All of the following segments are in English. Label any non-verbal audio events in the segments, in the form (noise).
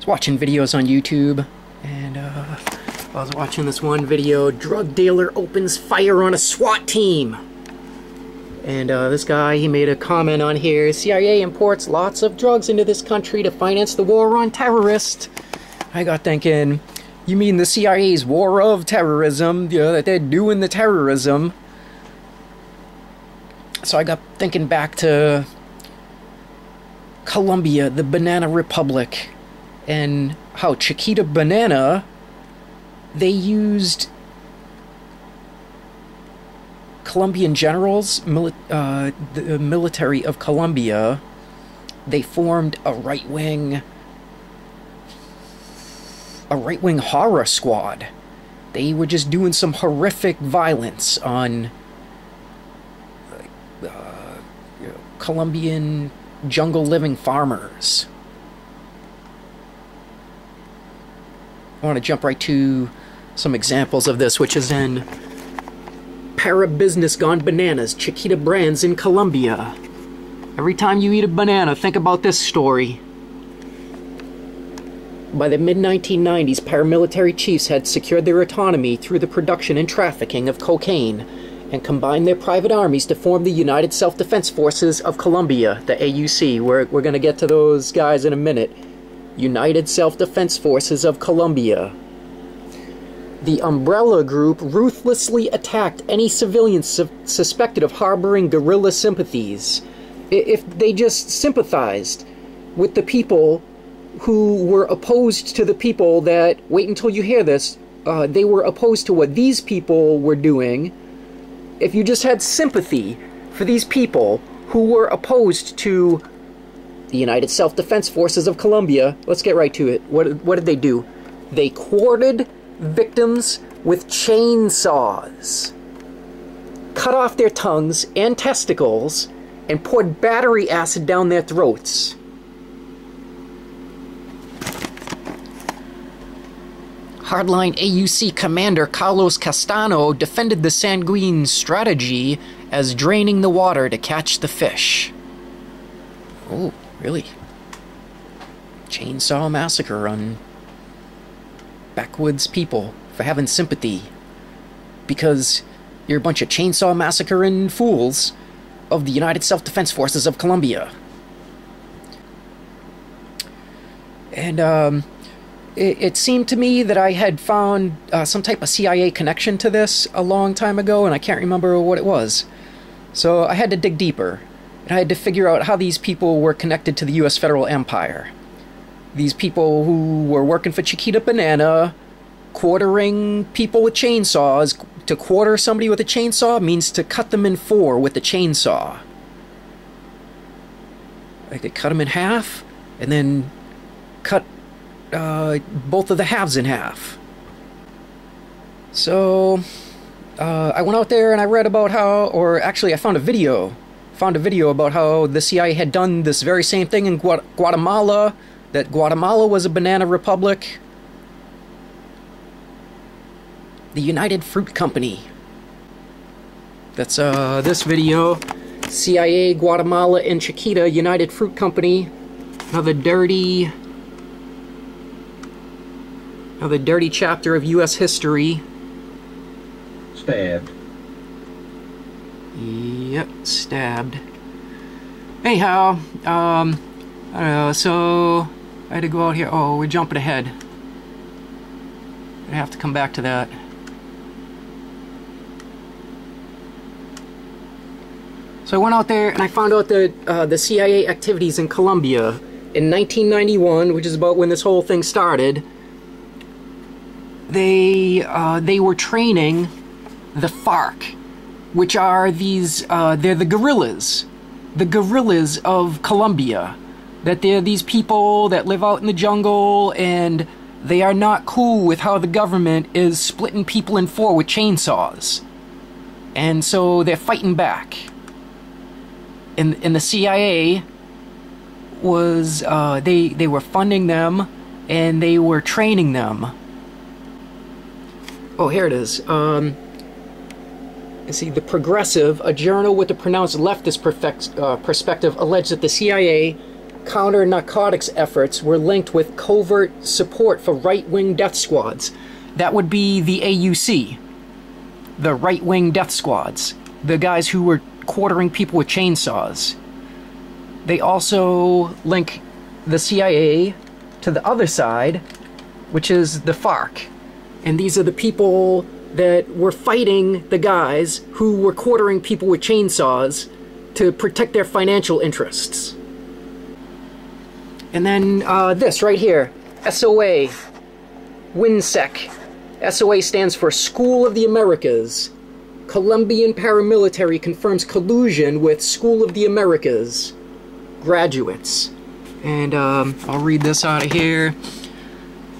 was watching videos on YouTube, and uh, I was watching this one video. Drug dealer opens fire on a SWAT team. And uh, this guy, he made a comment on here. CIA imports lots of drugs into this country to finance the war on terrorists. I got thinking, you mean the CIA's war of terrorism? You know, that they're doing the terrorism. So I got thinking back to Colombia, the Banana Republic, and how Chiquita Banana, they used Colombian generals, mili- uh, the military of Colombia, they formed a right wing, a right wing horror squad. They were just doing some horrific violence on uh, you know, Colombian jungle living farmers. I want to jump right to some examples of this, which is in Para Business Gone Bananas, Chiquita Brands in Colombia. Every time you eat a banana, think about this story. By the mid 1990s, paramilitary chiefs had secured their autonomy through the production and trafficking of cocaine and combined their private armies to form the United Self Defense Forces of Colombia, the AUC. We're, we're going to get to those guys in a minute. United Self Defense Forces of Colombia. The Umbrella Group ruthlessly attacked any civilians su- suspected of harboring guerrilla sympathies. If they just sympathized with the people who were opposed to the people that, wait until you hear this, uh, they were opposed to what these people were doing. If you just had sympathy for these people who were opposed to the United Self Defense Forces of Colombia, let's get right to it. What, what did they do? They quartered victims with chainsaws, cut off their tongues and testicles, and poured battery acid down their throats. Hardline AUC commander Carlos Castano defended the sanguine strategy as draining the water to catch the fish. Oh, really? Chainsaw massacre on backwoods people for having sympathy. Because you're a bunch of chainsaw massacring fools of the United Self Defense Forces of Colombia. And, um, it, it seemed to me that I had found uh, some type of CIA connection to this a long time ago, and I can't remember what it was. So I had to dig deeper, and I had to figure out how these people were connected to the U.S. federal empire. These people who were working for Chiquita Banana, quartering people with chainsaws. To quarter somebody with a chainsaw means to cut them in four with a chainsaw. Like they cut them in half, and then cut uh, both of the halves in half. So, uh, I went out there and I read about how, or actually, I found a video. Found a video about how the CIA had done this very same thing in Gua- Guatemala. That Guatemala was a banana republic. The United Fruit Company. That's uh, this video. CIA, Guatemala, and Chiquita United Fruit Company. Another dirty Another dirty chapter of U.S. history. Stabbed. Yep, stabbed. Anyhow, um, I don't know, so I had to go out here. Oh, we're jumping ahead. I have to come back to that. So I went out there and I found out that uh, the CIA activities in Colombia in 1991, which is about when this whole thing started, they uh, they were training the FARC, which are these uh, they're the guerrillas, the guerrillas of Colombia. That they're these people that live out in the jungle and they are not cool with how the government is splitting people in four with chainsaws, and so they're fighting back. And and the CIA was uh, they they were funding them and they were training them Oh, here it is. Um, you see, The Progressive, a journal with a pronounced leftist uh, perspective, alleged that the CIA counter narcotics efforts were linked with covert support for right wing death squads. That would be the AUC, the right wing death squads, the guys who were quartering people with chainsaws. They also link the CIA to the other side, which is the FARC. And these are the people that were fighting the guys who were quartering people with chainsaws to protect their financial interests. And then uh, this right here SOA, WHINSEC. SOA stands for School of the Americas. Colombian paramilitary confirms collusion with School of the Americas graduates. And um, I'll read this out of here.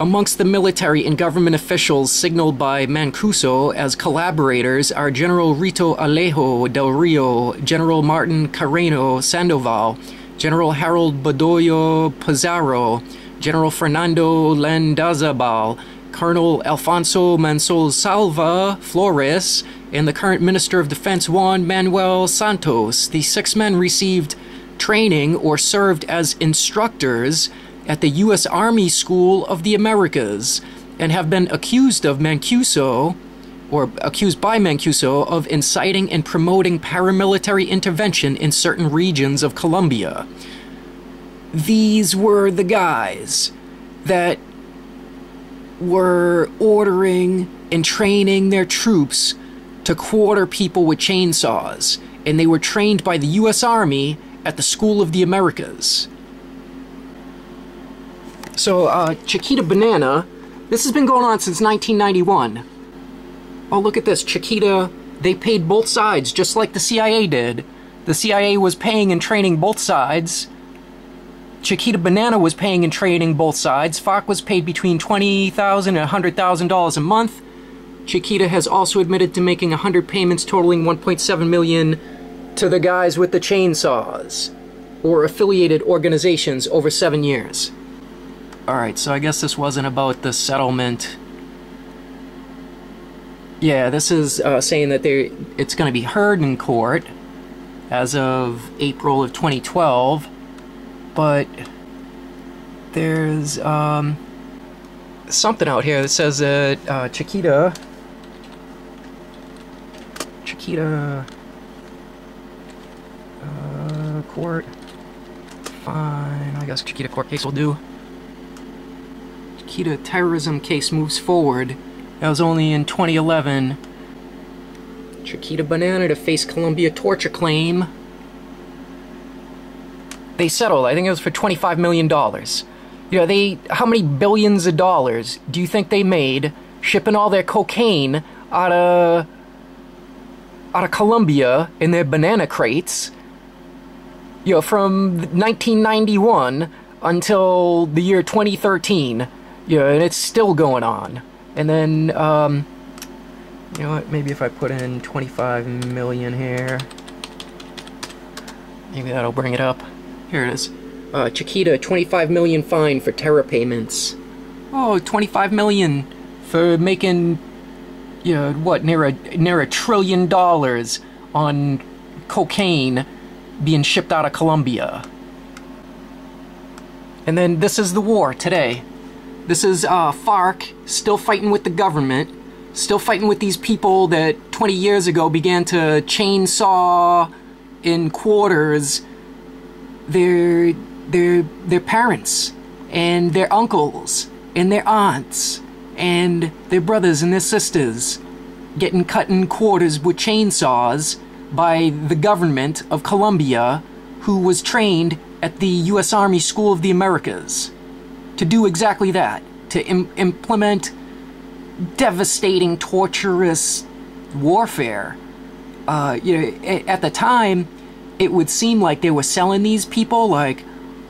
Amongst the military and government officials signaled by Mancuso as collaborators are General Rito Alejo del Rio, General Martin Carreno Sandoval, General Harold Bedoya Pizarro, General Fernando Landazabal, Colonel Alfonso Mansol Salva Flores, and the current Minister of Defense Juan Manuel Santos. The six men received training or served as instructors at the U.S. Army School of the Americas and have been accused of Mancuso, or accused by Mancuso, of inciting and promoting paramilitary intervention in certain regions of Colombia. These were the guys that were ordering and training their troops to quarter people with chainsaws, and they were trained by the U.S. Army at the School of the Americas. So, uh, Chiquita Banana, this has been going on since 1991. Oh, look at this. Chiquita, they paid both sides, just like the CIA did. The CIA was paying and training both sides. Chiquita Banana was paying and training both sides. FARC was paid between $20,000 and $100,000 a month. Chiquita has also admitted to making 100 payments totaling 1.7 million to the guys with the chainsaws or affiliated organizations over seven years. Alright, so I guess this wasn't about the settlement. Yeah, this is uh, saying that it's going to be heard in court as of April of 2012, but there's um, something out here that says that uh, Chiquita. Chiquita court. Fine, I guess Chiquita court case will do. Chiquita terrorism case moves forward. That was only in 2011. Chiquita Banana to face Colombia torture claim. They settled. I think it was for $25 million. You know, they, how many billions of dollars do you think they made shipping all their cocaine out of, out of Colombia in their banana crates you know, from 1991 until the year 2013, know, and it's still going on. And then, um, you know what, maybe if I put in 25 million here, maybe that'll bring it up. Here it is. Uh, Chiquita, 25 million fine for terror payments. Oh, 25 million for making, you know, what, near a, near a trillion dollars on cocaine being shipped out of Colombia. And then this is the war today. This is uh, FARC still fighting with the government, still fighting with these people that 20 years ago began to chainsaw in quarters their their their parents and their uncles and their aunts and their brothers and their sisters getting cut in quarters with chainsaws by the government of Colombia, who was trained at the U.S. Army School of the Americas to do exactly that to Im- implement devastating, torturous warfare. Uh, you know, at the time, it would seem like they were selling these people like,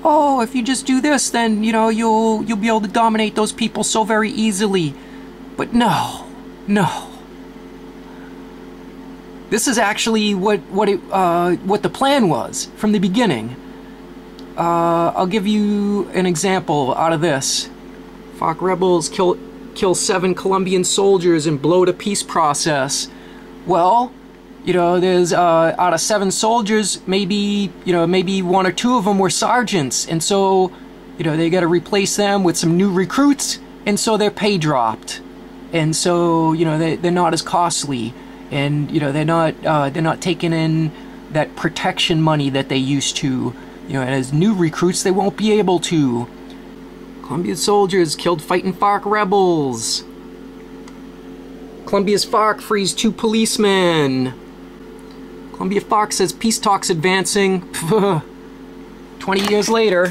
oh, if you just do this, then you know you'll you'll be able to dominate those people so very easily. But no, no. This is actually what what it uh, what the plan was from the beginning. Uh, I'll give you an example out of this. FARC rebels kill kill seven Colombian soldiers and blow the peace process. Well, you know, there's uh, out of seven soldiers, maybe you know, maybe one or two of them were sergeants, and so you know they got to replace them with some new recruits, and so their pay dropped, and so you know they they're not as costly, and you know they're not uh, they're not taking in that protection money that they used to, you know, and as new recruits they won't be able to. Colombia soldiers killed fighting FARC rebels. Colombia's FARC frees two policemen. Colombia FARC says peace talks advancing. (laughs) 20 years later.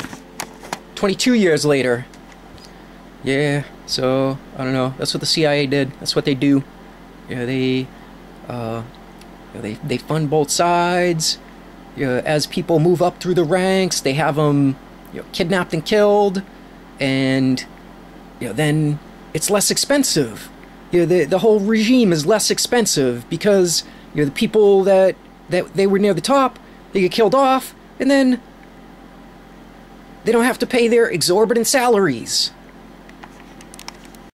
22 years later. Yeah, so, I don't know. That's what the CIA did. That's what they do. Yeah, they, uh, they, they fund both sides. As people move up through the ranks, they have them you know, kidnapped and killed. And, you know, then it's less expensive. You know, the, the whole regime is less expensive because, you know, the people that that they were near the top, they get killed off, and then they don't have to pay their exorbitant salaries.